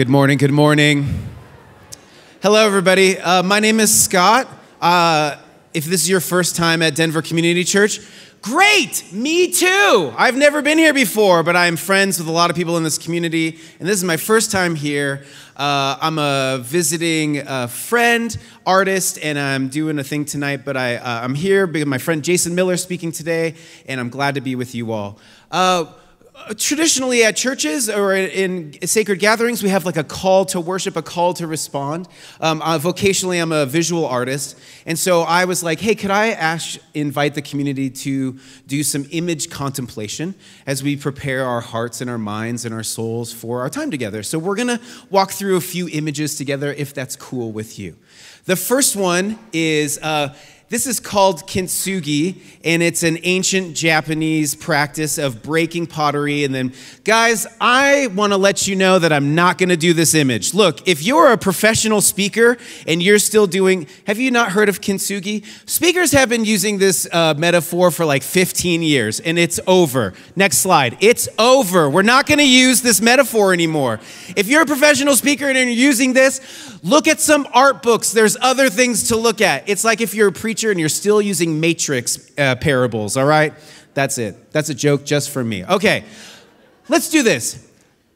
Good morning, good morning. Hello, everybody. Uh, my name is Scott. Uh, if this is your first time at Denver Community Church, great, me too. I've never been here before, but I'm friends with a lot of people in this community, and this is my first time here. Uh, I'm a visiting uh, friend, artist, and I'm doing a thing tonight, but I, uh, I'm here because my friend Jason Miller is speaking today, and I'm glad to be with you all. Traditionally at churches or in sacred gatherings we have like a call to worship a call to respond. Um, uh, vocationally i'm a visual artist. And so i was like hey could i ask invite the community to do some image contemplation as we prepare our hearts and our minds and our souls for our time together? So we're going to walk through a few images together if that's cool with you. The first one is uh, this is called kintsugi, and it's an ancient Japanese practice of breaking pottery. And then, guys, I want to let you know that I'm not going to do this image. Look, if you're a professional speaker and you're still doing, have you not heard of kintsugi? Speakers have been using this uh, metaphor for like 15 years, and it's over. Next slide. It's over. We're not going to use this metaphor anymore. If you're a professional speaker and you're using this, look at some art books. There's other things to look at. It's like if you're a and you're still using matrix uh, parables, all right? That's it. That's a joke just for me. Okay, let's do this.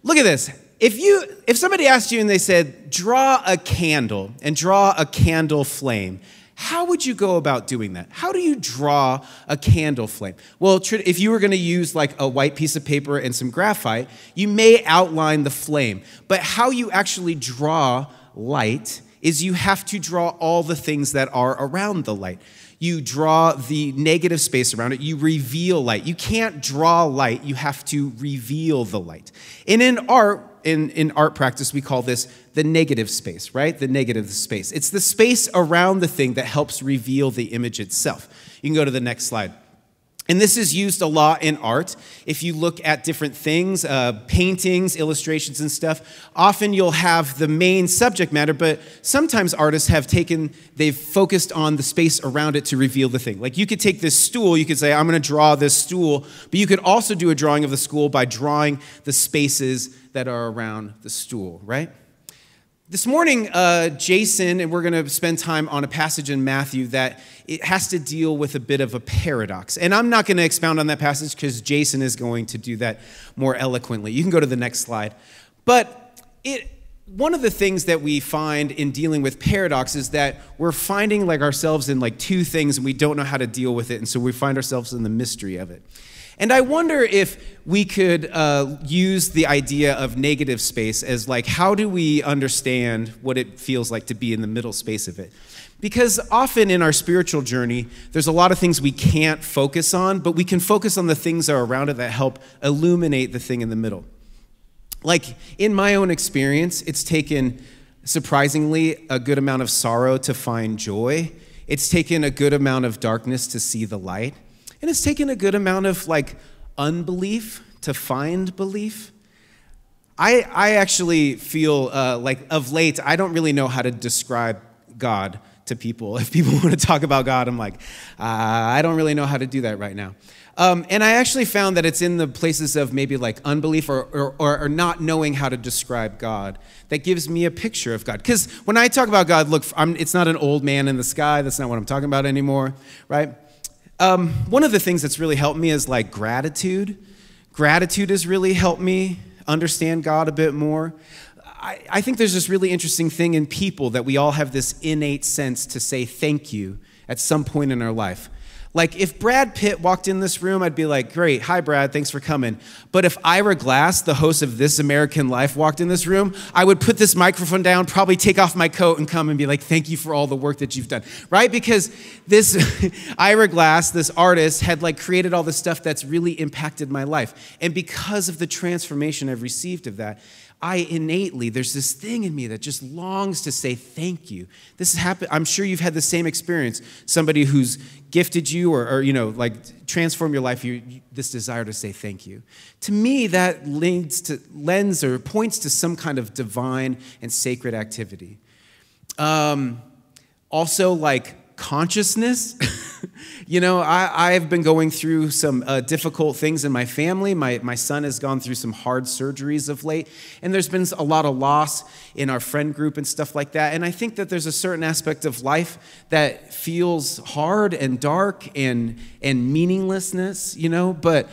Look at this. If you if somebody asked you and they said, draw a candle and draw a candle flame, how would you go about doing that? How do you draw a candle flame? Well, if you were going to use like a white piece of paper and some graphite, you may outline the flame. But how you actually draw light is you have to draw all the things that are around the light. You draw the negative space around it, you reveal light. You can't draw light, you have to reveal the light. And in art, in, in art practice, we call this the negative space, right? The negative space. It's the space around the thing that helps reveal the image itself. You can go to the next slide. And this is used a lot in art. If you look at different things, uh, paintings, illustrations, and stuff, often you'll have the main subject matter, but sometimes artists have taken, they've focused on the space around it to reveal the thing. Like you could take this stool, you could say, I'm going to draw this stool, but you could also do a drawing of the stool by drawing the spaces that are around the stool, right? This morning, uh, Jason, and we're going to spend time on a passage in Matthew that it has to deal with a bit of a paradox. And I'm not going to expound on that passage because Jason is going to do that more eloquently. You can go to the next slide. But it, one of the things that we find in dealing with paradox is that we're finding like ourselves in like two things and we don't know how to deal with it. And so we find ourselves in the mystery of it. And I wonder if we could uh, use the idea of negative space as like, how do we understand what it feels like to be in the middle space of it? Because often in our spiritual journey, there's a lot of things we can't focus on, but we can focus on the things that are around it that help illuminate the thing in the middle. Like in my own experience, it's taken surprisingly a good amount of sorrow to find joy. It's taken a good amount of darkness to see the light. And it's taken a good amount of like unbelief to find belief. I, I actually feel uh, like of late, I don't really know how to describe God to people. If people want to talk about God, I'm like, uh, I don't really know how to do that right now. Um, and I actually found that it's in the places of maybe like unbelief or, or, or not knowing how to describe God that gives me a picture of God. Because when I talk about God, look, I'm, it's not an old man in the sky. That's not what I'm talking about anymore, right? Um, one of the things that's really helped me is like gratitude. Gratitude has really helped me understand God a bit more. I, I think there's this really interesting thing in people that we all have this innate sense to say thank you at some point in our life. Like if Brad Pitt walked in this room, I'd be like, great, hi, Brad, thanks for coming. But if Ira Glass, the host of This American Life, walked in this room, I would put this microphone down, probably take off my coat and come and be like, thank you for all the work that you've done, right? Because this Ira Glass, this artist, had like created all the stuff that's really impacted my life. And because of the transformation I've received of that, I innately, there's this thing in me that just longs to say thank you. This has happened, I'm sure you've had the same experience. Somebody who's gifted you or, or you know, like transform your life, you, you, this desire to say thank you. To me, that leads to, lends or points to some kind of divine and sacred activity. Um, also, like consciousness. you know, I, I've been going through some uh, difficult things in my family. My, my son has gone through some hard surgeries of late, and there's been a lot of loss in our friend group and stuff like that. And I think that there's a certain aspect of life that feels hard and dark and, and meaninglessness, you know, but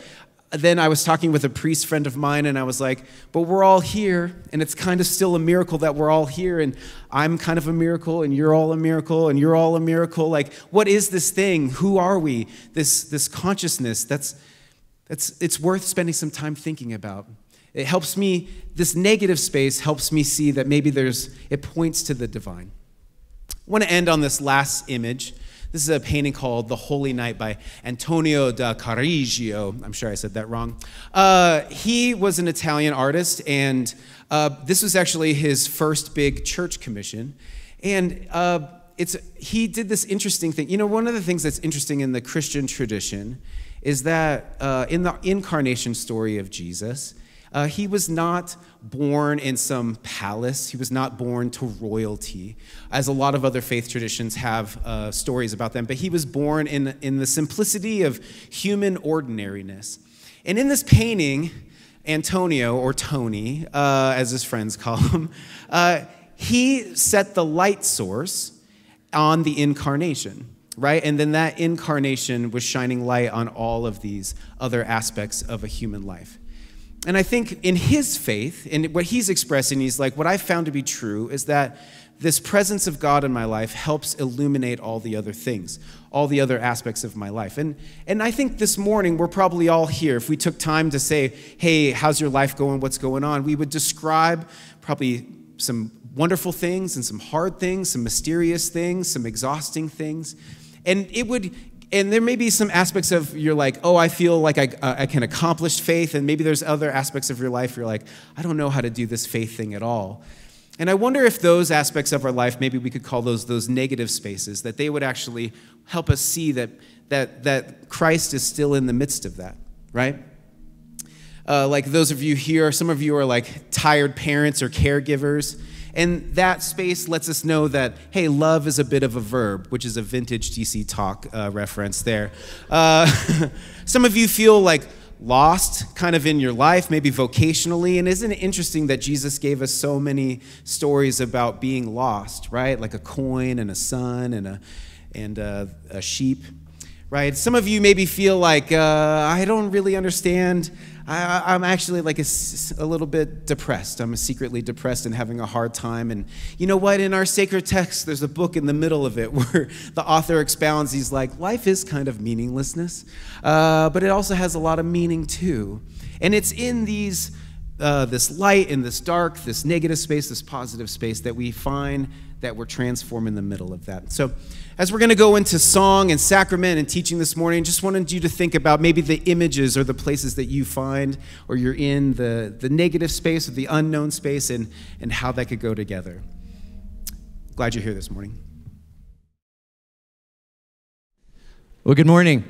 then I was talking with a priest friend of mine, and I was like, but we're all here, and it's kind of still a miracle that we're all here, and I'm kind of a miracle, and you're all a miracle, and you're all a miracle. Like, what is this thing? Who are we? This, this consciousness that's, that's it's worth spending some time thinking about. It helps me, this negative space helps me see that maybe there's, it points to the divine. I want to end on this last image. This is a painting called The Holy Night by Antonio da Correggio. I'm sure I said that wrong. Uh, he was an Italian artist, and uh, this was actually his first big church commission. And uh, it's, he did this interesting thing. You know, one of the things that's interesting in the Christian tradition is that uh, in the incarnation story of Jesus, uh, he was not born in some palace. He was not born to royalty, as a lot of other faith traditions have uh, stories about them. But he was born in, in the simplicity of human ordinariness. And in this painting, Antonio, or Tony, uh, as his friends call him, uh, he set the light source on the incarnation right? And then that incarnation was shining light on all of these other aspects of a human life. And I think in his faith, and what he's expressing, he's like, what I've found to be true is that this presence of God in my life helps illuminate all the other things, all the other aspects of my life. And, and I think this morning we're probably all here. If we took time to say, hey, how's your life going? What's going on? We would describe probably some wonderful things and some hard things, some mysterious things, some exhausting things. And it would and there may be some aspects of you're like, oh, I feel like I, uh, I can accomplish faith. And maybe there's other aspects of your life you're like, I don't know how to do this faith thing at all. And I wonder if those aspects of our life, maybe we could call those those negative spaces, that they would actually help us see that, that, that Christ is still in the midst of that, right? Uh, like those of you here, some of you are like tired parents or caregivers. And that space lets us know that, hey, love is a bit of a verb, which is a vintage DC talk uh, reference there. Uh, some of you feel like lost kind of in your life, maybe vocationally. And isn't it interesting that Jesus gave us so many stories about being lost, right? Like a coin and a son and a, and a, a sheep, right? Some of you maybe feel like, uh, I don't really understand I, am actually like a, a, little bit depressed. I'm secretly depressed and having a hard time. And you know what? In our sacred text, there's a book in the middle of it where the author expounds. He's like, life is kind of meaninglessness, uh, but it also has a lot of meaning too. And it's in these, uh, this light and this dark, this negative space, this positive space that we find that we're transformed in the middle of that. So as we're going to go into song and sacrament and teaching this morning, just wanted you to think about maybe the images or the places that you find or you're in the, the negative space or the unknown space and, and how that could go together. Glad you're here this morning. Well, good morning.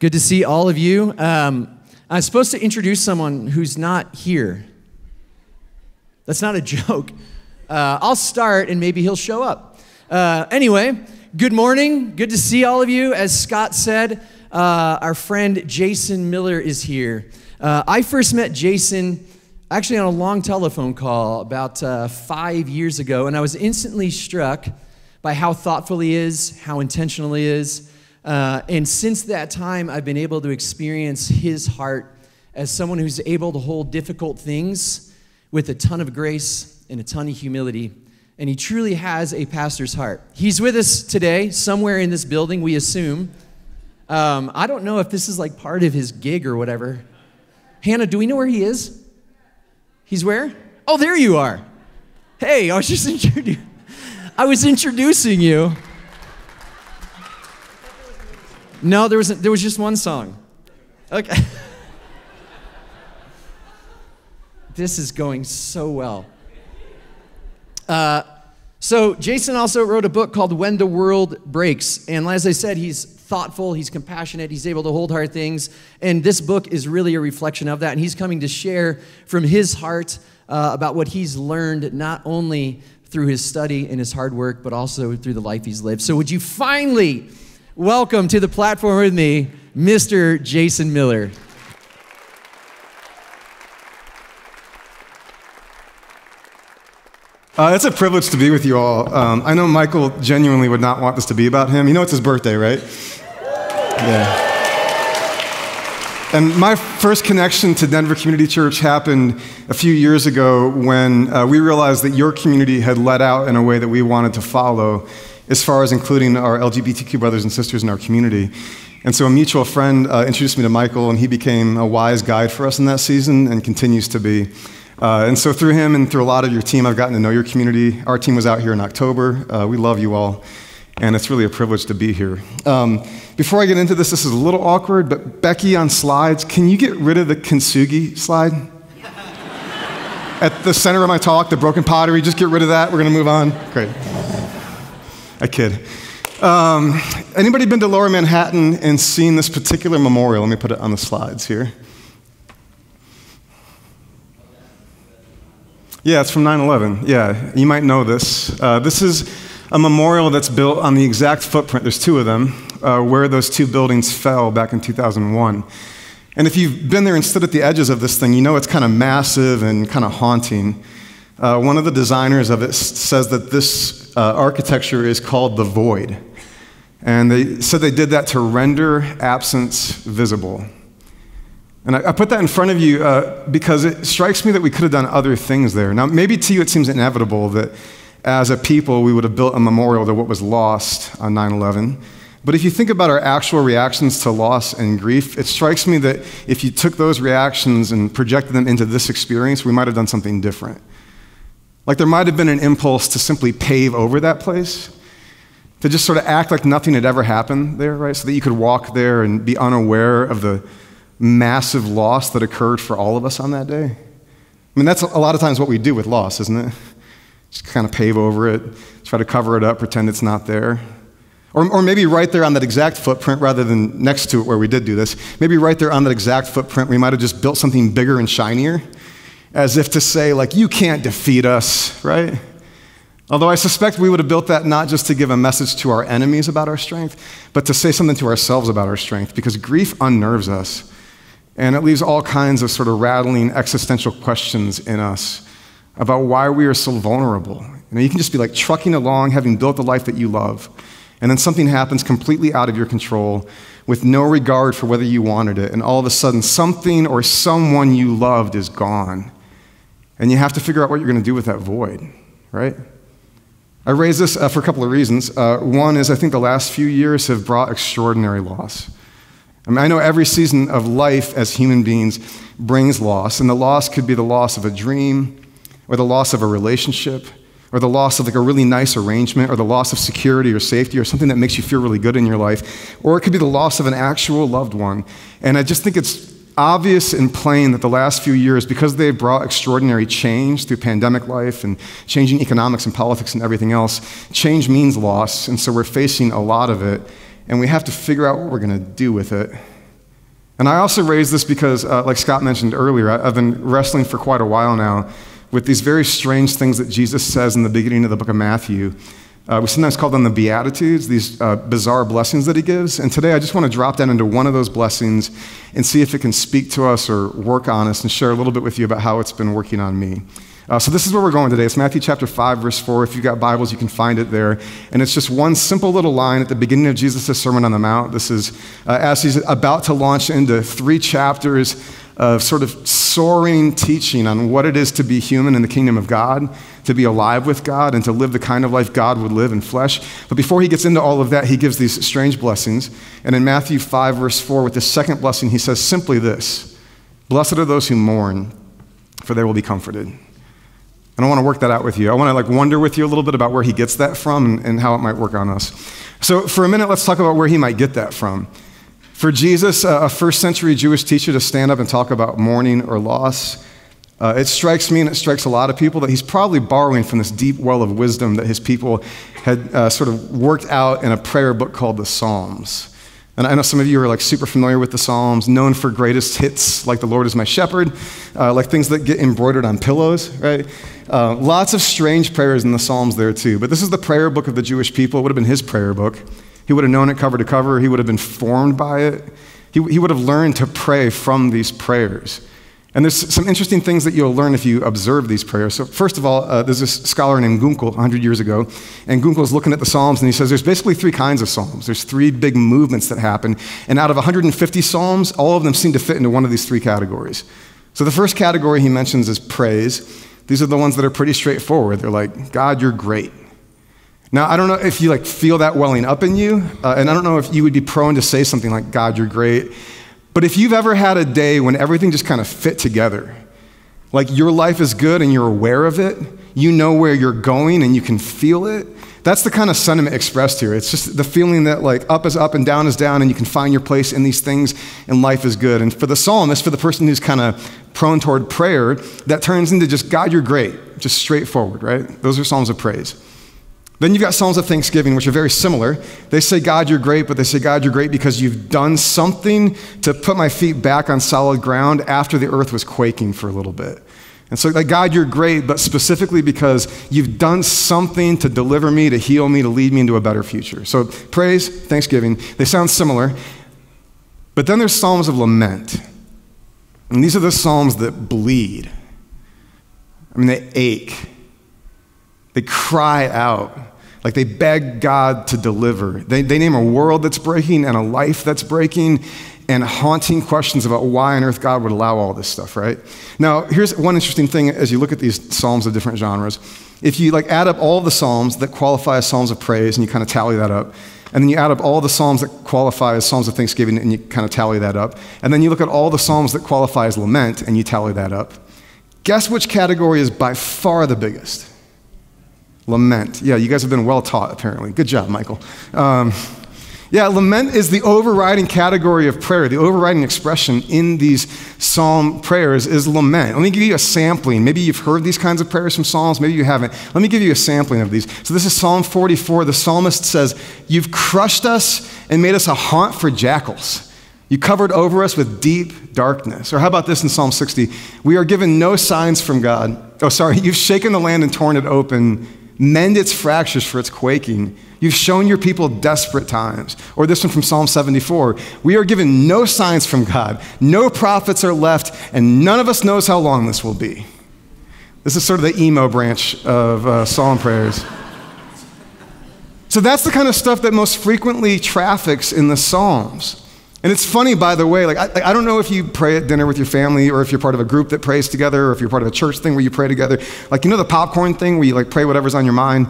Good to see all of you. Um, I'm supposed to introduce someone who's not here. That's not a joke. Uh, I'll start and maybe he'll show up. Uh, anyway, good morning. Good to see all of you. As Scott said, uh, our friend Jason Miller is here. Uh, I first met Jason actually on a long telephone call about uh, five years ago, and I was instantly struck by how thoughtful he is, how intentional he is. Uh, and since that time, I've been able to experience his heart as someone who's able to hold difficult things with a ton of grace and a ton of humility and he truly has a pastor's heart. He's with us today, somewhere in this building, we assume. Um, I don't know if this is like part of his gig or whatever. Hannah, do we know where he is? He's where? Oh, there you are. Hey, I was just introducing. I was introducing you. No, there was there was just one song. Okay. this is going so well. Uh, so, Jason also wrote a book called When the World Breaks. And as I said, he's thoughtful, he's compassionate, he's able to hold hard things. And this book is really a reflection of that. And he's coming to share from his heart uh, about what he's learned, not only through his study and his hard work, but also through the life he's lived. So, would you finally welcome to the platform with me, Mr. Jason Miller? Uh, it's a privilege to be with you all. Um, I know Michael genuinely would not want this to be about him. You know, it's his birthday, right? Yeah. And my first connection to Denver Community Church happened a few years ago when uh, we realized that your community had led out in a way that we wanted to follow, as far as including our LGBTQ brothers and sisters in our community. And so a mutual friend uh, introduced me to Michael, and he became a wise guide for us in that season and continues to be. Uh, and so through him and through a lot of your team, I've gotten to know your community. Our team was out here in October. Uh, we love you all, and it's really a privilege to be here. Um, before I get into this, this is a little awkward, but Becky on slides, can you get rid of the kintsugi slide? At the center of my talk, the broken pottery, just get rid of that. We're going to move on. Great. I kid. Um, anybody been to Lower Manhattan and seen this particular memorial? Let me put it on the slides here. Yeah, it's from 9 11. Yeah, you might know this. Uh, this is a memorial that's built on the exact footprint, there's two of them, uh, where those two buildings fell back in 2001. And if you've been there and stood at the edges of this thing, you know it's kind of massive and kind of haunting. Uh, one of the designers of it says that this uh, architecture is called the void. And they said they did that to render absence visible. And I, I, put that in front of you uh, because it strikes me that we could have done other things there. Now, maybe to you it seems inevitable that as a people we would have built a memorial to what was lost on 9 11. But if you think about our actual reactions to loss and grief, it strikes me that if you took those reactions and projected them into this experience, we might have done something different. Like there might have been an impulse to simply pave over that place, to just sort of act like nothing had ever happened there, right? So that you could walk there and be unaware of the massive loss that occurred for all of us on that day? I mean, that's a lot of times what we do with loss, isn't it? Just kind of pave over it, try to cover it up, pretend it's not there. Or, or maybe right there on that exact footprint rather than next to it where we did do this. Maybe right there on that exact footprint, we might have just built something bigger and shinier, as if to say, like, you can't defeat us, right? Although I suspect we would have built that not just to give a message to our enemies about our strength, but to say something to ourselves about our strength, because grief unnerves us. And it leaves all kinds of sort of rattling existential questions in us about why we are so vulnerable. You know, you can just be like trucking along, having built the life that you love, and then something happens completely out of your control with no regard for whether you wanted it, and all of a sudden something or someone you loved is gone. And you have to figure out what you're going to do with that void, right? I raise this uh, for a couple of reasons. Uh, one is I think the last few years have brought extraordinary loss. I mean, I know every season of life as human beings brings loss, and the loss could be the loss of a dream, or the loss of a relationship, or the loss of like a really nice arrangement, or the loss of security or safety, or something that makes you feel really good in your life, or it could be the loss of an actual loved one. And I just think it's obvious and plain that the last few years, because they've brought extraordinary change through pandemic life and changing economics and politics and everything else, change means loss, and so we're facing a lot of it and we have to figure out what we're going to do with it. And I also raise this because, uh, like Scott mentioned earlier, I've been wrestling for quite a while now with these very strange things that Jesus says in the beginning of the book of Matthew. Uh, we sometimes call them the Beatitudes, these uh, bizarre blessings that he gives. And today I just want to drop down into one of those blessings and see if it can speak to us or work on us and share a little bit with you about how it's been working on me. Uh, so, this is where we're going today. It's Matthew chapter 5, verse 4. If you've got Bibles, you can find it there. And it's just one simple little line at the beginning of Jesus' Sermon on the Mount. This is uh, as he's about to launch into three chapters of sort of soaring teaching on what it is to be human in the kingdom of God, to be alive with God, and to live the kind of life God would live in flesh. But before he gets into all of that, he gives these strange blessings. And in Matthew 5, verse 4, with the second blessing, he says simply this Blessed are those who mourn, for they will be comforted. And I want to work that out with you. I want to like wonder with you a little bit about where he gets that from and, and how it might work on us. So for a minute, let's talk about where he might get that from. For Jesus, a first century Jewish teacher, to stand up and talk about mourning or loss, uh, it strikes me and it strikes a lot of people that he's probably borrowing from this deep well of wisdom that his people had uh, sort of worked out in a prayer book called the Psalms. And I know some of you are like super familiar with the Psalms, known for greatest hits like "The Lord is my shepherd," uh, like things that get embroidered on pillows, right? Uh, lots of strange prayers in the Psalms there too. But this is the prayer book of the Jewish people. It would have been his prayer book. He would have known it cover to cover. He would have been formed by it. He, he would have learned to pray from these prayers. And there's some interesting things that you'll learn if you observe these prayers. So, first of all, uh, there's this scholar named Gunkel 100 years ago, and Gunkel's looking at the Psalms, and he says there's basically three kinds of Psalms. There's three big movements that happen, and out of 150 Psalms, all of them seem to fit into one of these three categories. So, the first category he mentions is praise. These are the ones that are pretty straightforward. They're like, God, you're great. Now, I don't know if you like feel that welling up in you, uh, and I don't know if you would be prone to say something like, God, you're great. But if you've ever had a day when everything just kind of fit together, like your life is good and you're aware of it, you know where you're going and you can feel it, that's the kind of sentiment expressed here. It's just the feeling that like up is up and down is down and you can find your place in these things and life is good. And for the psalmist, for the person who's kind of prone toward prayer, that turns into just God, you're great, just straightforward, right? Those are psalms of praise. Then you've got Psalms of Thanksgiving, which are very similar. They say, God, you're great, but they say, God, you're great because you've done something to put my feet back on solid ground after the earth was quaking for a little bit. And so, like, God, you're great, but specifically because you've done something to deliver me, to heal me, to lead me into a better future. So, praise, thanksgiving, they sound similar. But then there's Psalms of lament. And these are the Psalms that bleed. I mean, they ache, they cry out. Like they beg God to deliver. They, they name a world that's breaking and a life that's breaking and haunting questions about why on earth God would allow all this stuff, right? Now, here's one interesting thing as you look at these psalms of different genres. If you like add up all the psalms that qualify as psalms of praise and you kind of tally that up, and then you add up all the psalms that qualify as psalms of thanksgiving and you kind of tally that up, and then you look at all the psalms that qualify as lament and you tally that up, guess which category is by far the biggest? Lament. Yeah, you guys have been well taught, apparently. Good job, Michael. Um, yeah, lament is the overriding category of prayer. The overriding expression in these psalm prayers is lament. Let me give you a sampling. Maybe you've heard these kinds of prayers from Psalms, maybe you haven't. Let me give you a sampling of these. So, this is Psalm 44. The psalmist says, You've crushed us and made us a haunt for jackals. You covered over us with deep darkness. Or how about this in Psalm 60? We are given no signs from God. Oh, sorry, you've shaken the land and torn it open Mend its fractures for its quaking. You've shown your people desperate times. Or this one from Psalm 74 We are given no signs from God, no prophets are left, and none of us knows how long this will be. This is sort of the emo branch of uh, psalm prayers. So that's the kind of stuff that most frequently traffics in the Psalms. And it's funny, by the way, like, I, I, don't know if you pray at dinner with your family or if you're part of a group that prays together or if you're part of a church thing where you pray together. Like, you know the popcorn thing where you like pray whatever's on your mind?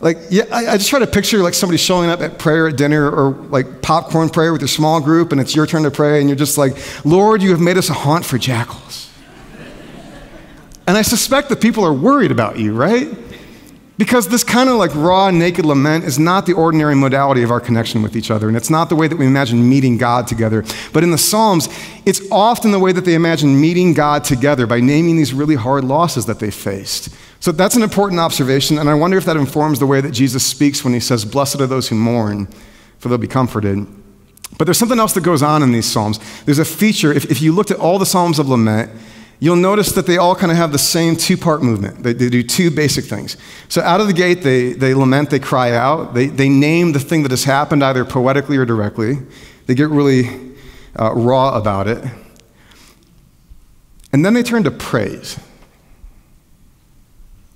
Like, yeah, I, I just try to picture like somebody showing up at prayer at dinner or like popcorn prayer with your small group and it's your turn to pray and you're just like, Lord, you have made us a haunt for jackals. and I suspect that people are worried about you, right? Because this kind of like raw, naked lament is not the ordinary modality of our connection with each other, and it's not the way that we imagine meeting God together. But in the Psalms, it's often the way that they imagine meeting God together by naming these really hard losses that they faced. So that's an important observation, and I wonder if that informs the way that Jesus speaks when he says, Blessed are those who mourn, for they'll be comforted. But there's something else that goes on in these Psalms. There's a feature, if, if you looked at all the Psalms of lament, you'll notice that they all kind of have the same two part movement. They, they, do two basic things. So, out of the gate, they, they lament, they cry out, they, they name the thing that has happened either poetically or directly. They get really uh, raw about it. And then they turn to praise.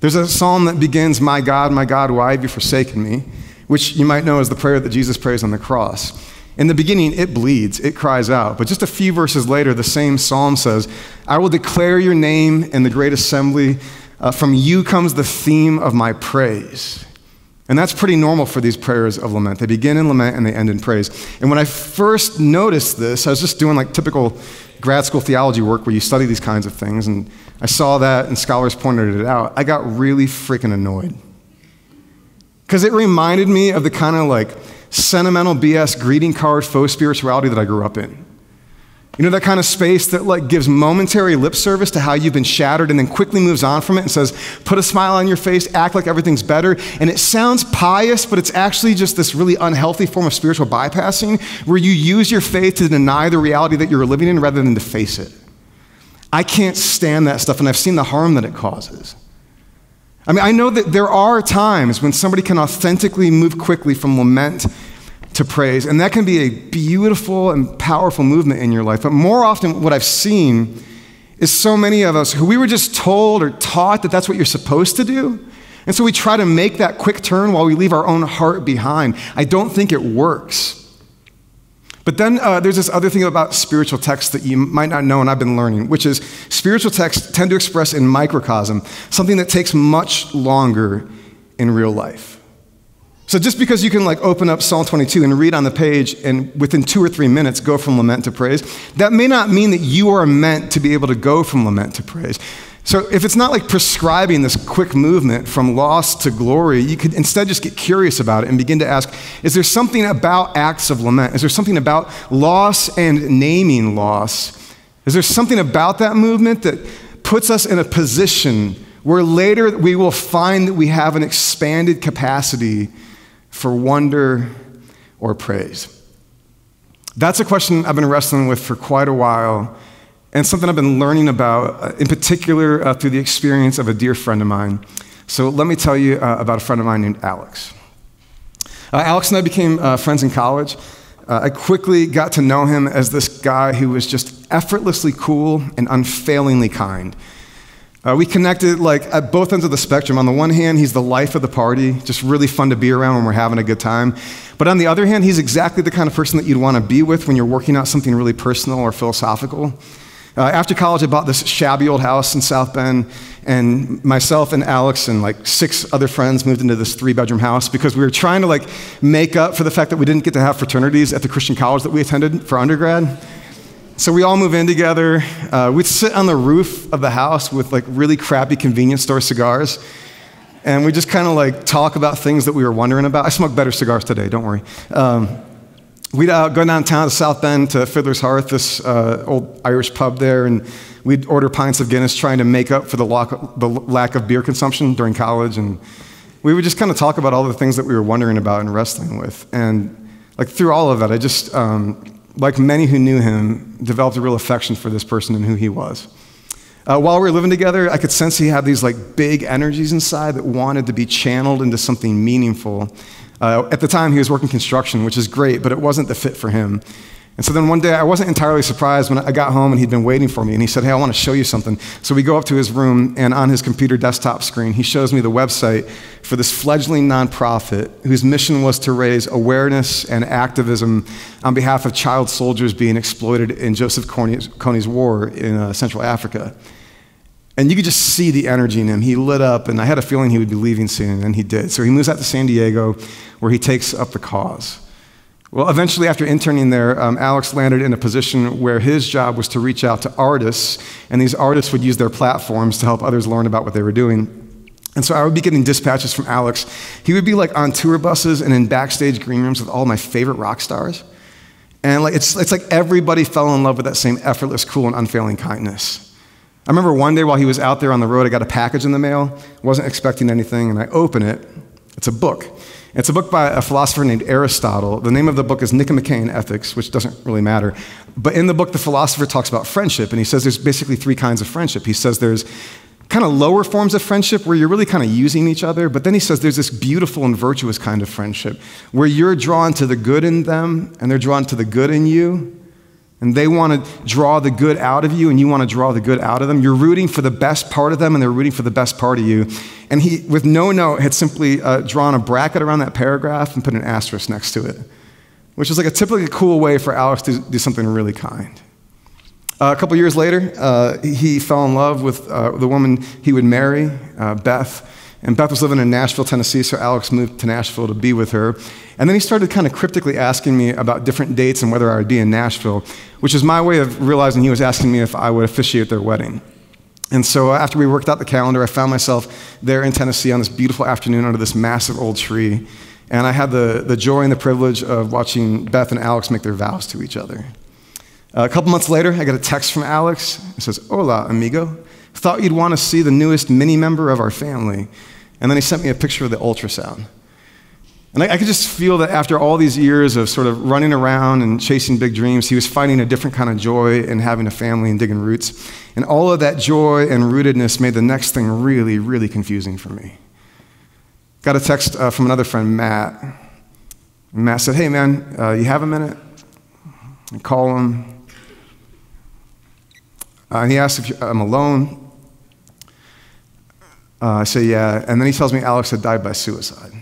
There's a psalm that begins, My God, my God, why have you forsaken me? Which you might know as the prayer that Jesus prays on the cross. In the beginning, it bleeds, it cries out. But just a few verses later, the same psalm says, I will declare your name in the great assembly. Uh, from you comes the theme of my praise. And that's pretty normal for these prayers of lament. They begin in lament and they end in praise. And when I first noticed this, I was just doing like typical grad school theology work where you study these kinds of things. And I saw that and scholars pointed it out. I got really freaking annoyed. Because it reminded me of the kind of like sentimental BS greeting card faux spirituality that I grew up in. You know that kind of space that like gives momentary lip service to how you've been shattered and then quickly moves on from it and says, put a smile on your face, act like everything's better. And it sounds pious, but it's actually just this really unhealthy form of spiritual bypassing where you use your faith to deny the reality that you're living in rather than to face it. I can't stand that stuff, and I've seen the harm that it causes. I mean, I know that there are times when somebody can authentically move quickly from lament to praise. And that can be a beautiful and powerful movement in your life. But more often, what I've seen is so many of us who we were just told or taught that that's what you're supposed to do. And so we try to make that quick turn while we leave our own heart behind. I don't think it works. But then uh, there's this other thing about spiritual texts that you might not know, and I've been learning, which is spiritual texts tend to express in microcosm something that takes much longer in real life. So just because you can like open up Psalm 22 and read on the page and within two or three minutes go from lament to praise, that may not mean that you are meant to be able to go from lament to praise. So if it's not like prescribing this quick movement from loss to glory, you could instead just get curious about it and begin to ask, is there something about acts of lament? Is there something about loss and naming loss? Is there something about that movement that puts us in a position where later we will find that we have an expanded capacity for wonder or praise? That's a question I've been wrestling with for quite a while, and something I've been learning about, uh, in particular uh, through the experience of a dear friend of mine. So let me tell you uh, about a friend of mine named Alex. Uh, Alex and I became uh, friends in college. Uh, I quickly got to know him as this guy who was just effortlessly cool and unfailingly kind. We connected like at both ends of the spectrum. On the one hand, he's the life of the party, just really fun to be around when we're having a good time. But on the other hand, he's exactly the kind of person that you'd want to be with when you're working out something really personal or philosophical. Uh, after college, I bought this shabby old house in South Bend, and myself and Alex and like six other friends moved into this three-bedroom house because we were trying to like make up for the fact that we didn't get to have fraternities at the Christian college that we attended for undergrad. So we all move in together. Uh, we'd sit on the roof of the house with like really crappy convenience store cigars. And we just kind of like talk about things that we were wondering about. I smoke better cigars today, don't worry. Um, we'd uh, go downtown to South Bend to Fiddler's Hearth, this uh, old Irish pub there, and we'd order pints of Guinness trying to make up for the, lock, the lack of beer consumption during college. And we would just kind of talk about all the things that we were wondering about and wrestling with. And like through all of that, I just, um, like many who knew him, developed a real affection for this person and who he was. Uh, while we were living together, I could sense he had these like big energies inside that wanted to be channeled into something meaningful. Uh, at the time, he was working construction, which is great, but it wasn't the fit for him. And so then one day, I wasn't entirely surprised when I got home and he'd been waiting for me. And he said, Hey, I want to show you something. So we go up to his room, and on his computer desktop screen, he shows me the website for this fledgling nonprofit whose mission was to raise awareness and activism on behalf of child soldiers being exploited in Joseph Kony's, Kony's war in uh, Central Africa. And you could just see the energy in him. He lit up, and I had a feeling he would be leaving soon, and he did. So he moves out to San Diego, where he takes up the cause. Well, eventually, after interning there, um, Alex landed in a position where his job was to reach out to artists, and these artists would use their platforms to help others learn about what they were doing. And so I would be getting dispatches from Alex. He would be like on tour buses and in backstage green rooms with all my favorite rock stars. And like, it's, it's like everybody fell in love with that same effortless, cool, and unfailing kindness. I remember one day while he was out there on the road, I got a package in the mail, wasn't expecting anything, and I open it. It's a book. It's a book by a philosopher named Aristotle. The name of the book is Nicomachean Ethics, which doesn't really matter. But in the book, the philosopher talks about friendship, and he says there's basically three kinds of friendship. He says there's kind of lower forms of friendship where you're really kind of using each other, but then he says there's this beautiful and virtuous kind of friendship where you're drawn to the good in them and they're drawn to the good in you. And they want to draw the good out of you, and you want to draw the good out of them. You're rooting for the best part of them, and they're rooting for the best part of you. And he, with no note, had simply uh, drawn a bracket around that paragraph and put an asterisk next to it, which is like a typically cool way for Alex to do something really kind. Uh, a couple years later, uh, he fell in love with uh, the woman he would marry, uh, Beth. And Beth was living in Nashville, Tennessee, so Alex moved to Nashville to be with her. And then he started kind of cryptically asking me about different dates and whether I would be in Nashville, which is my way of realizing he was asking me if I would officiate their wedding. And so uh, after we worked out the calendar, I found myself there in Tennessee on this beautiful afternoon under this massive old tree. And I had the, the joy and the privilege of watching Beth and Alex make their vows to each other. a couple months later, I got a text from Alex. It says, Hola, amigo. Thought you'd want to see the newest mini member of our family. And then he sent me a picture of the ultrasound. And I, I, could just feel that after all these years of sort of running around and chasing big dreams, he was finding a different kind of joy in having a family and digging roots. And all of that joy and rootedness made the next thing really, really confusing for me. Got a text uh, from another friend, Matt. And Matt said, Hey, man, uh, you have a minute? I call him. Uh, and he asked if I'm alone. Uh, I say, Yeah. And then he tells me Alex had died by suicide.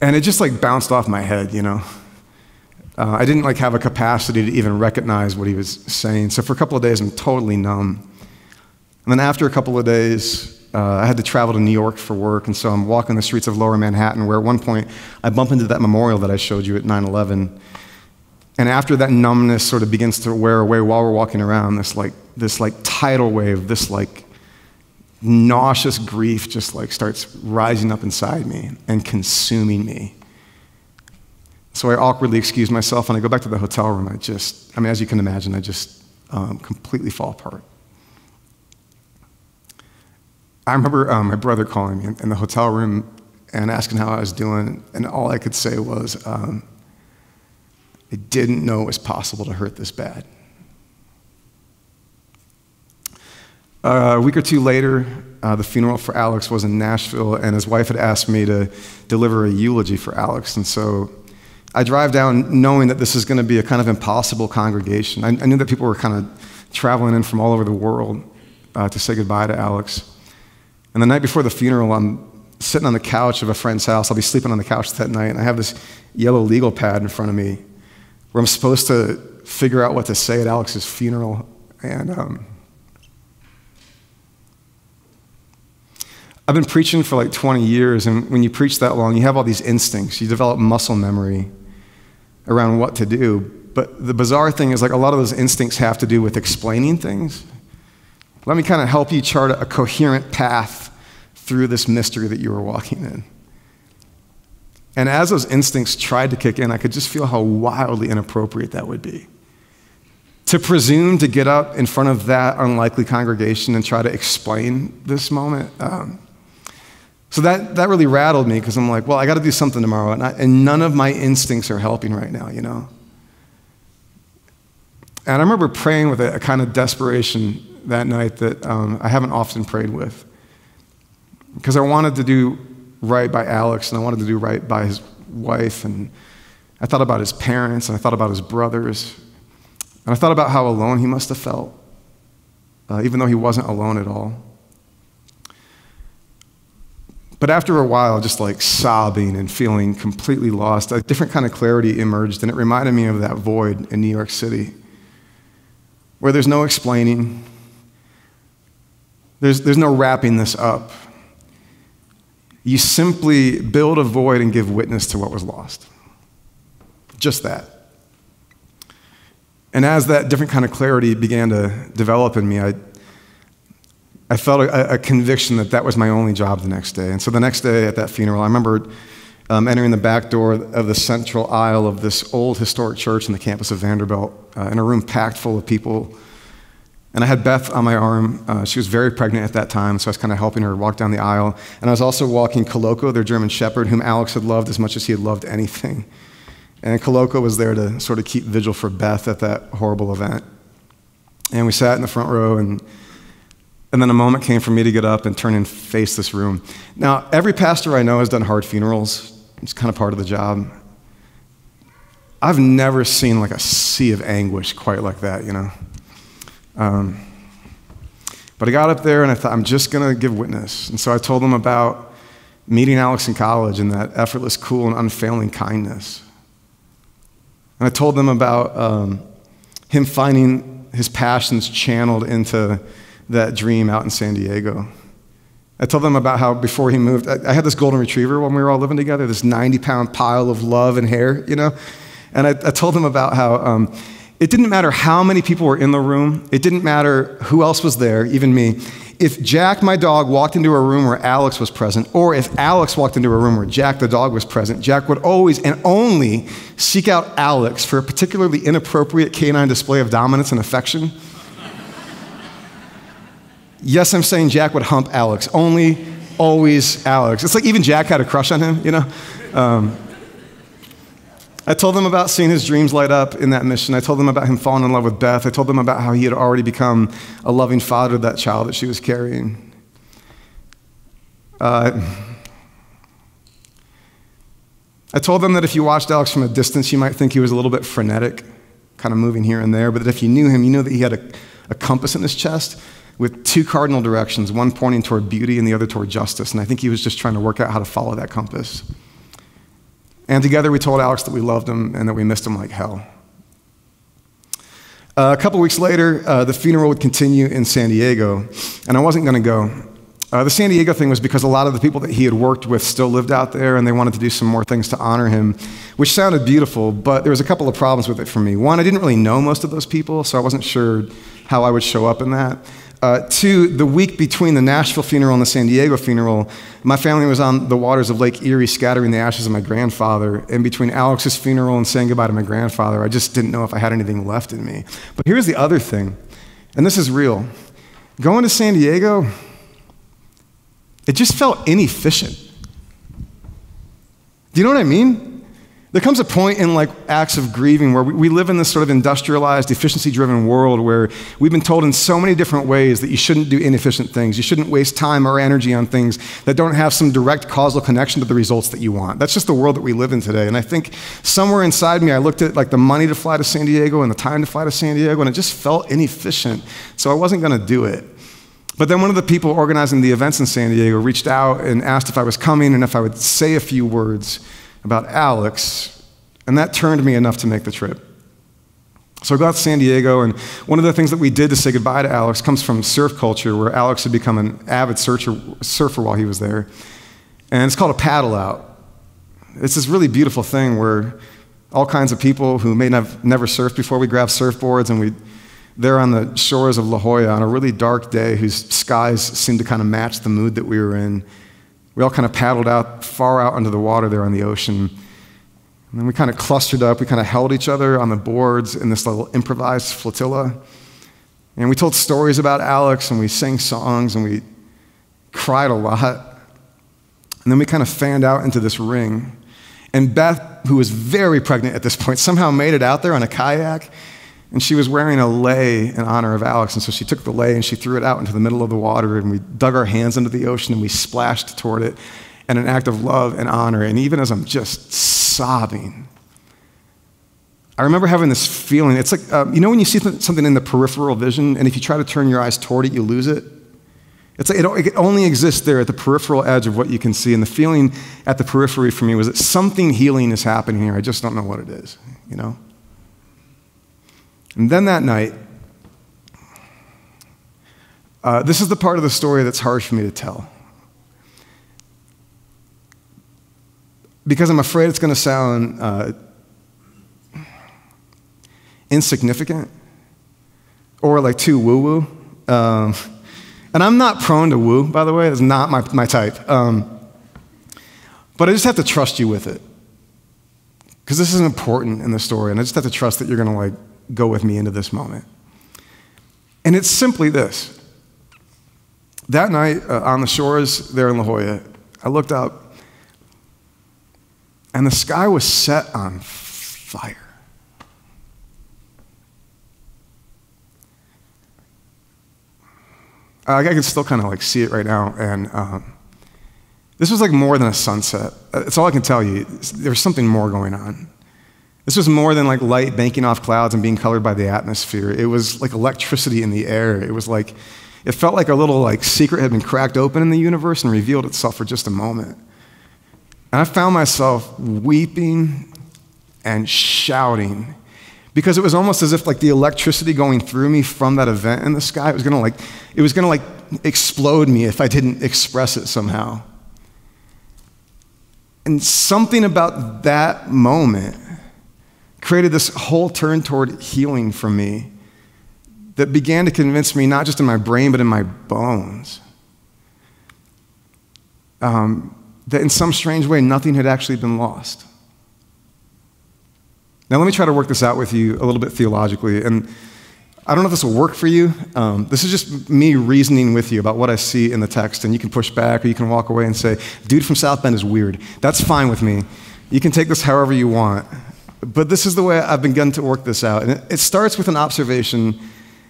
And it just like bounced off my head, you know. Uh, I didn't like have a capacity to even recognize what he was saying. So for a couple of days, I'm totally numb. And then after a couple of days, uh, I had to travel to New York for work, and so I'm walking the streets of lower Manhattan, where at one point I bump into that memorial that I showed you at 9 11. And after that numbness sort of begins to wear away while we're walking around, this like, this like tidal wave, this like nauseous grief just like starts rising up inside me and consuming me. So I awkwardly excuse myself and I go back to the hotel room. I just, I mean, as you can imagine, I just um, completely fall apart. I remember um, my brother calling me in, the hotel room and asking how I was doing, and all I could say was, um, I didn't know it was possible to hurt this bad. Uh, a week or two later, uh, the funeral for Alex was in Nashville, and his wife had asked me to deliver a eulogy for Alex. And so I drive down knowing that this is going to be a kind of impossible congregation. I, I knew that people were kind of traveling in from all over the world uh, to say goodbye to Alex. And the night before the funeral, I'm sitting on the couch of a friend's house. I'll be sleeping on the couch that night, and I have this yellow legal pad in front of me where I'm supposed to figure out what to say at Alex's funeral. And um, I've been preaching for like 20 years, and when you preach that long, you have all these instincts. You develop muscle memory around what to do. But the bizarre thing is, like, a lot of those instincts have to do with explaining things. Let me kind of help you chart a coherent path through this mystery that you were walking in. And as those instincts tried to kick in, I could just feel how wildly inappropriate that would be. To presume to get up in front of that unlikely congregation and try to explain this moment. Um, so that, that really rattled me because I'm like, well, I got to do something tomorrow. And, I, and none of my instincts are helping right now, you know? And I remember praying with a, a kind of desperation that night that um, I haven't often prayed with. Because I wanted to do right by Alex and I wanted to do right by his wife. And I thought about his parents and I thought about his brothers. And I thought about how alone he must have felt, uh, even though he wasn't alone at all. But after a while, just like sobbing and feeling completely lost, a different kind of clarity emerged, and it reminded me of that void in New York City where there's no explaining, there's, there's no wrapping this up. You simply build a void and give witness to what was lost. Just that. And as that different kind of clarity began to develop in me, I, I felt a, a, conviction that that was my only job the next day. And so the next day at that funeral, I remember um, entering the back door of the central aisle of this old historic church on the campus of Vanderbilt uh, in a room packed full of people. And I had Beth on my arm. Uh, she was very pregnant at that time, so I was kind of helping her walk down the aisle. And I was also walking Koloko, their German shepherd, whom Alex had loved as much as he had loved anything. And Koloko was there to sort of keep vigil for Beth at that horrible event. And we sat in the front row, and and then a moment came for me to get up and turn and face this room. Now, every pastor I know has done hard funerals, it's kind of part of the job. I've never seen like a sea of anguish quite like that, you know. Um, but I got up there and I thought, I'm just going to give witness. And so I told them about meeting Alex in college and that effortless, cool, and unfailing kindness. And I told them about um, him finding his passions channeled into that dream out in San Diego. I told them about how before he moved, I, had this golden retriever when we were all living together, this 90 pound pile of love and hair, you know? And I, I told them about how um, it didn't matter how many people were in the room, it didn't matter who else was there, even me. if Jack, my dog, walked into a room where Alex was present, or if Alex walked into a room where Jack, the dog, was present, Jack would always and only seek out Alex for a particularly inappropriate canine display of dominance and affection. yes, I'm saying Jack would hump Alex, only, always Alex. It's like even Jack had a crush on him, you know? Um, I told them about seeing his dreams light up in that mission. I told them about him falling in love with Beth. I told them about how he had already become a loving father to that child that she was carrying. Uh, I told them that if you watched Alex from a distance, you might think he was a little bit frenetic, kind of moving here and there, but that if you knew him, you know that he had a, a compass in his chest with two cardinal directions, one pointing toward beauty and the other toward justice. And I think he was just trying to work out how to follow that compass. And together we told Alex that we loved him and that we missed him like hell. Uh, a couple weeks later, uh, the funeral would continue in San Diego, and I wasn't going to go. Uh, the San Diego thing was because a lot of the people that he had worked with still lived out there, and they wanted to do some more things to honor him, which sounded beautiful, but there was a couple of problems with it for me. One, I didn't really know most of those people, so I wasn't sure how I would show up in that. Uh, two, the week between the Nashville funeral and the San Diego funeral, my family was on the waters of Lake Erie scattering the ashes of my grandfather. And between Alex's funeral and saying goodbye to my grandfather, I just didn't know if I had anything left in me. But here's the other thing, and this is real going to San Diego, it just felt inefficient. Do you know what I mean? There comes a point in like acts of grieving where we live in this sort of industrialized, efficiency driven world where we've been told in so many different ways that you shouldn't do inefficient things. You shouldn't waste time or energy on things that don't have some direct causal connection to the results that you want. That's just the world that we live in today. And I think somewhere inside me, I looked at like the money to fly to San Diego and the time to fly to San Diego, and it just felt inefficient. So I wasn't going to do it. But then one of the people organizing the events in San Diego reached out and asked if I was coming and if I would say a few words about Alex, and that turned me enough to make the trip. So I got to San Diego, and one of the things that we did to say goodbye to Alex comes from surf culture, where Alex had become an avid searcher, surfer while he was there. And it's called a paddle out. It's this really beautiful thing where all kinds of people who may have never surfed before, we grab surfboards and we there on the shores of La Jolla on a really dark day whose skies seemed to kind of match the mood that we were in. We all kind of paddled out far out under the water there on the ocean. And then we kind of clustered up. We kind of held each other on the boards in this little improvised flotilla. And we told stories about Alex and we sang songs and we cried a lot. And then we kind of fanned out into this ring. And Beth, who was very pregnant at this point, somehow made it out there on a kayak. And she was wearing a lei in honor of Alex. And so she took the lei and she threw it out into the middle of the water. And we dug our hands into the ocean and we splashed toward it in an act of love and honor. And even as I'm just sobbing, I remember having this feeling. It's like, um, you know, when you see something in the peripheral vision, and if you try to turn your eyes toward it, you lose it? It's like it, it only exists there at the peripheral edge of what you can see. And the feeling at the periphery for me was that something healing is happening here. I just don't know what it is, you know? And then that night, uh, this is the part of the story that's hard for me to tell. Because I'm afraid it's going to sound uh, insignificant or like too woo woo. Um, and I'm not prone to woo, by the way, it's not my, my type. Um, but I just have to trust you with it. Because this is important in the story, and I just have to trust that you're going to like go with me into this moment. And it's simply this. That night uh, on the shores there in La Jolla, I looked up and the sky was set on fire. I can still kind of like see it right now. And um, this was like more than a sunset. That's all I can tell you. There's something more going on. This was more than like light banking off clouds and being colored by the atmosphere. It was like electricity in the air. It was like, it felt like a little like secret had been cracked open in the universe and revealed itself for just a moment. And I found myself weeping and shouting because it was almost as if like the electricity going through me from that event in the sky it was going to like it was to like explode me if I didn't express it somehow. And something about that moment created this whole turn toward healing for me that began to convince me, not just in my brain, but in my bones, um, that in some strange way, nothing had actually been lost. Now, let me try to work this out with you a little bit theologically. And I don't know if this will work for you. Um, this is just me reasoning with you about what I see in the text. And you can push back or you can walk away and say, dude from South Bend is weird. That's fine with me. You can take this however you want. But this is the way I've begun to work this out. And it, starts with an observation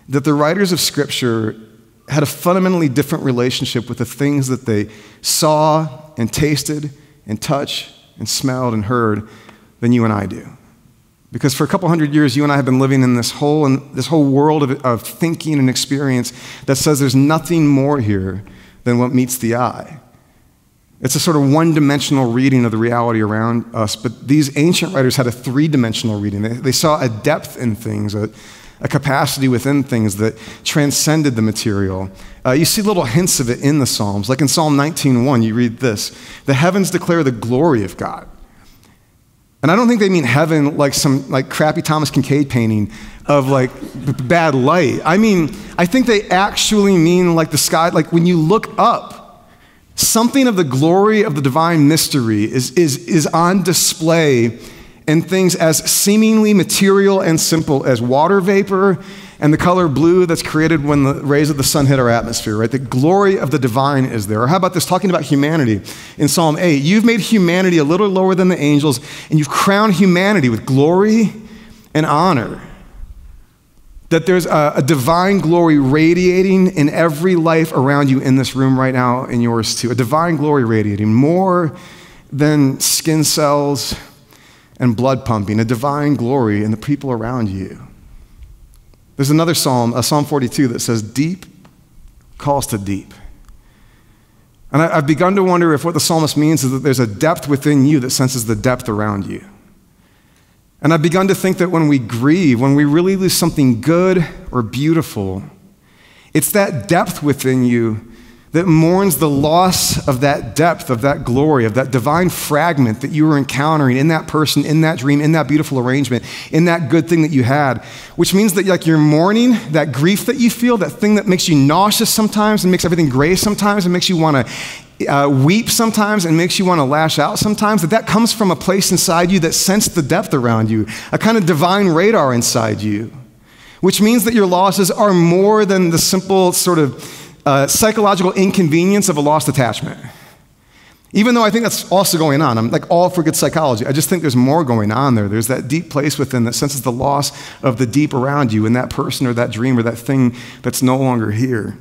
that the writers of Scripture had a fundamentally different relationship with the things that they saw and tasted and touched and smelled and heard than you and I do. Because for a couple hundred years, you and I have been living in this whole, this whole world of, of thinking and experience that says there's nothing more here than what meets the eye. It's a sort of one dimensional reading of the reality around us, but these ancient writers had a three dimensional reading. They, they, saw a depth in things, a, a, capacity within things that transcended the material. Uh, you see little hints of it in the Psalms. Like in Psalm 19:1, you read this The heavens declare the glory of God. And I don't think they mean heaven like some like crappy Thomas Kinkade painting of like bad light. I mean, I think they actually mean like the sky, like when you look up, something of the glory of the divine mystery is, is, is on display in things as seemingly material and simple as water vapor and the color blue that's created when the rays of the sun hit our atmosphere, right? The glory of the divine is there. Or how about this, talking about humanity in Psalm 8? You've made humanity a little lower than the angels, and you've crowned humanity with glory and honor. That there's a, a divine glory radiating in every life around you in this room right now, and yours too. A divine glory radiating more than skin cells and blood pumping, a divine glory in the people around you. There's another psalm, a Psalm 42, that says, Deep calls to deep. And I, have begun to wonder if what the psalmist means is that there's a depth within you that senses the depth around you. And I've begun to think that when we grieve, when we really lose something good or beautiful, it's that depth within you that mourns the loss of that depth, of that glory, of that divine fragment that you were encountering in that person, in that dream, in that beautiful arrangement, in that good thing that you had. Which means that like you're mourning that grief that you feel, that thing that makes you nauseous sometimes and makes everything gray sometimes and makes you want to uh, weep sometimes and makes you want to lash out sometimes, that that comes from a place inside you that sensed the depth around you, a kind of divine radar inside you. Which means that your losses are more than the simple sort of uh, psychological inconvenience of a lost attachment. Even though I think that's also going on, I'm like all for good psychology. I just think there's more going on there. There's that deep place within that senses the loss of the deep around you in that person or that dream or that thing that's no longer here.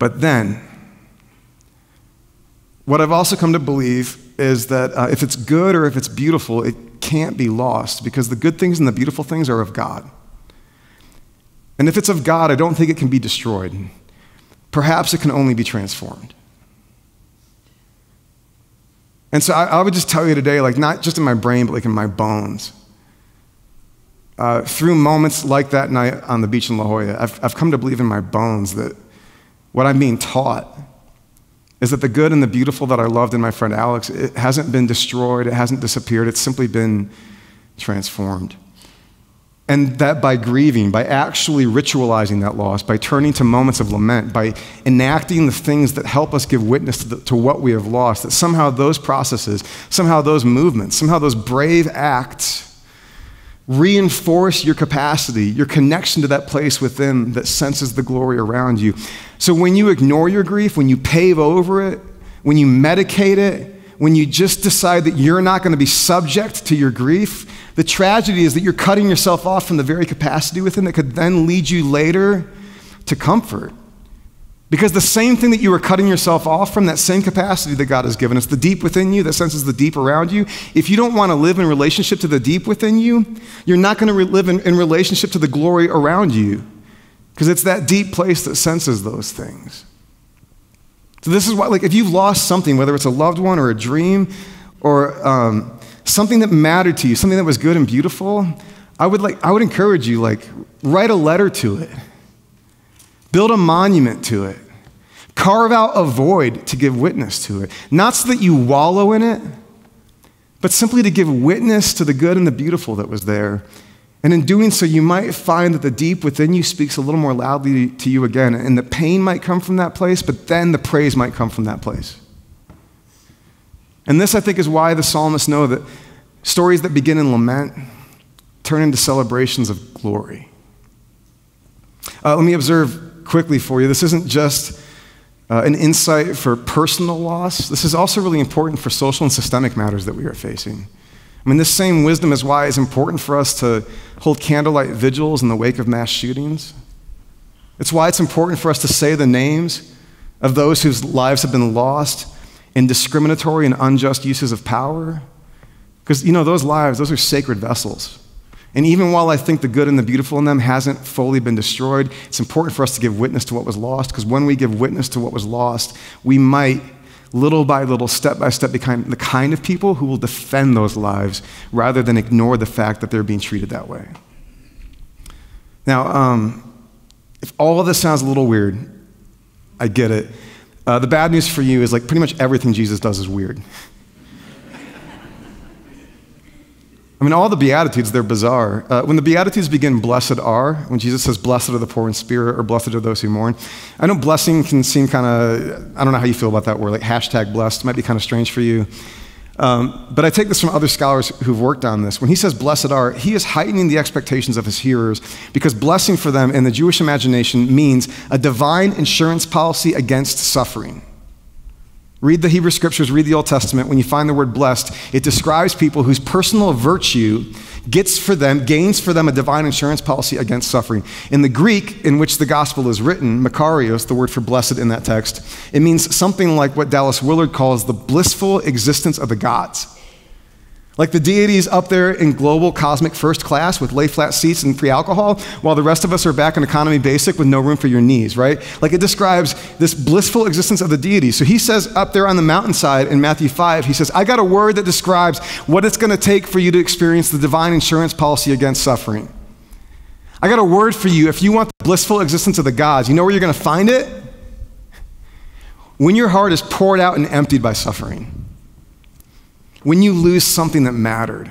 But then, what I've also come to believe is that uh, if it's good or if it's beautiful, it can't be lost because the good things and the beautiful things are of God. And if it's of God, I don't think it can be destroyed perhaps it can only be transformed. And so I, I, would just tell you today, like, not just in my brain, but like in my bones. Uh, through moments like that night on the beach in La Jolla, I've, I've come to believe in my bones that what I'm being taught is that the good and the beautiful that I loved in my friend Alex, it hasn't been destroyed, it hasn't disappeared, it's simply been transformed. And that by grieving, by actually ritualizing that loss, by turning to moments of lament, by enacting the things that help us give witness to, the, to, what we have lost, that somehow those processes, somehow those movements, somehow those brave acts reinforce your capacity, your connection to that place within that senses the glory around you. So when you ignore your grief, when you pave over it, when you medicate it, when you just decide that you're not going to be subject to your grief, the tragedy is that you're cutting yourself off from the very capacity within that could then lead you later to comfort. Because the same thing that you were cutting yourself off from, that same capacity that God has given us, the deep within you that senses the deep around you, if you don't want to live in relationship to the deep within you, you're not going to live in, in relationship to the glory around you. Because it's that deep place that senses those things. So, this is why, like, if you've lost something, whether it's a loved one or a dream or um, something that mattered to you, something that was good and beautiful, I would, like, I would encourage you, like, write a letter to it, build a monument to it, carve out a void to give witness to it. Not so that you wallow in it, but simply to give witness to the good and the beautiful that was there And in doing so, you might find that the deep within you speaks a little more loudly to you again. And the pain might come from that place, but then the praise might come from that place. And this, I think, is why the psalmists know that stories that begin in lament turn into celebrations of glory. Uh, let me observe quickly for you this isn't just uh, an insight for personal loss, this is also really important for social and systemic matters that we are facing. I mean, this same wisdom is why it's important for us to hold candlelight vigils in the wake of mass shootings. It's why it's important for us to say the names of those whose lives have been lost in discriminatory and unjust uses of power. Because, you know, those lives, those are sacred vessels. And even while I think the good and the beautiful in them hasn't fully been destroyed, it's important for us to give witness to what was lost. Because when we give witness to what was lost, we might little by little, step by step, become the kind of people who will defend those lives rather than ignore the fact that they're being treated that way. Now, um, if all of this sounds a little weird, I get it. Uh, the bad news for you is like pretty much everything Jesus does is weird. I mean, all the Beatitudes, they're bizarre. Uh, when the Beatitudes begin, blessed are, when Jesus says, blessed are the poor in spirit, or blessed are those who mourn, I know blessing can seem kind of, I don't know how you feel about that word, like hashtag blessed, might be kind of strange for you. Um, but I take this from other scholars who've worked on this. When he says blessed are, he is heightening the expectations of his hearers because blessing for them in the Jewish imagination means a divine insurance policy against suffering. Read the Hebrew scriptures, read the Old Testament. When you find the word blessed, it describes people whose personal virtue gets for them, gains for them a divine insurance policy against suffering. In the Greek in which the gospel is written, Makarios, the word for blessed in that text, it means something like what Dallas Willard calls the blissful existence of the gods. Like the deities up there in global cosmic first class with lay flat seats and free alcohol, while the rest of us are back in economy basic with no room for your knees, right? Like it describes this blissful existence of the deities. So he says up there on the mountainside in Matthew 5, he says, I got a word that describes what it's going to take for you to experience the divine insurance policy against suffering. I got a word for you if you want the blissful existence of the gods. You know where you're going to find it? When your heart is poured out and emptied by suffering when you lose something that mattered,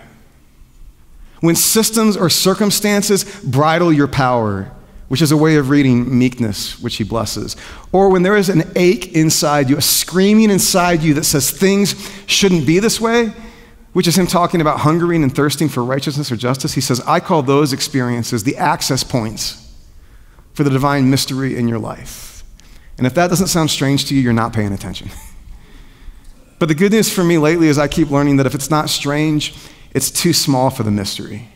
when systems or circumstances bridle your power, which is a way of reading meekness, which he blesses, or when there is an ache inside you, a screaming inside you that says things shouldn't be this way, which is him talking about hungering and thirsting for righteousness or justice. He says, I call those experiences the access points for the divine mystery in your life. And if that doesn't sound strange to you, you're not paying attention. But the good news for me lately is I keep learning that if it's not strange, it's too small for the mystery.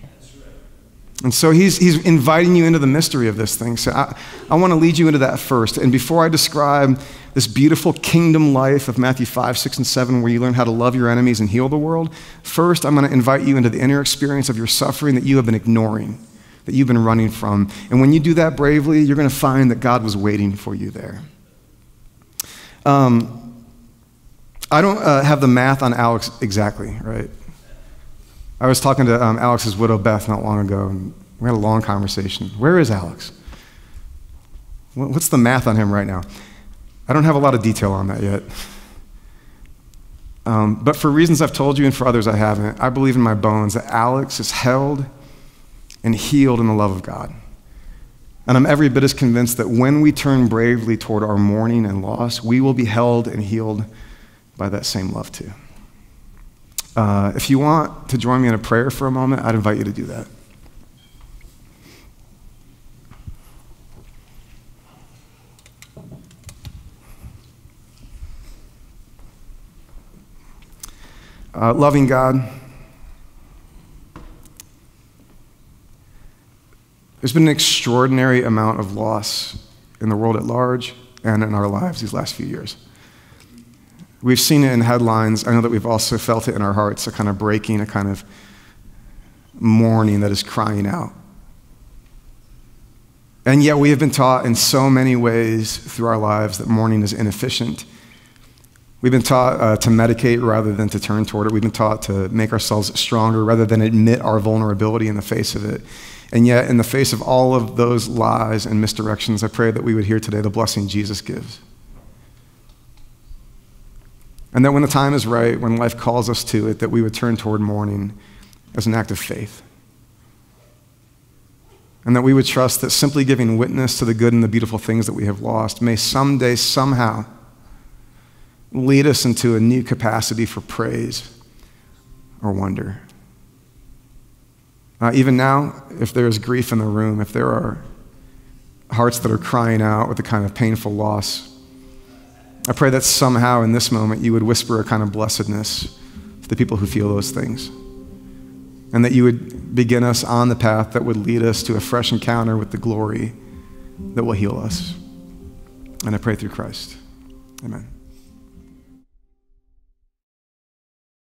And so he's, he's inviting you into the mystery of this thing. So I, I want to lead you into that first. And before I describe this beautiful kingdom life of Matthew 5, 6, and 7, where you learn how to love your enemies and heal the world, first I'm going to invite you into the inner experience of your suffering that you have been ignoring, that you've been running from. And when you do that bravely, you're going to find that God was waiting for you there. Um, I don't uh, have the math on Alex exactly, right? I was talking to um, Alex's widow, Beth, not long ago, and we had a long conversation. Where is Alex? What's the math on him right now? I don't have a lot of detail on that yet. Um, but for reasons I've told you and for others I haven't, I believe in my bones that Alex is held and healed in the love of God. And I'm every bit as convinced that when we turn bravely toward our mourning and loss, we will be held and healed by that same love too. Uh, if you want to join me in a prayer for a moment, I'd invite you to do that. Uh, loving God, there's been an extraordinary amount of loss in the world at large and in our lives these last few years. We've seen it in headlines. I know that we've also felt it in our hearts a kind of breaking, a kind of mourning that is crying out. And yet, we have been taught in so many ways through our lives that mourning is inefficient. We've been taught uh, to medicate rather than to turn toward it. We've been taught to make ourselves stronger rather than admit our vulnerability in the face of it. And yet, in the face of all of those lies and misdirections, I pray that we would hear today the blessing Jesus gives. And that when the time is right, when life calls us to it, that we would turn toward mourning as an act of faith. And that we would trust that simply giving witness to the good and the beautiful things that we have lost may someday, somehow, lead us into a new capacity for praise or wonder. Uh, even now, if there is grief in the room, if there are hearts that are crying out with a kind of painful loss, I pray that somehow in this moment you would whisper a kind of blessedness to the people who feel those things. And that you would begin us on the path that would lead us to a fresh encounter with the glory that will heal us. And I pray through Christ. Amen.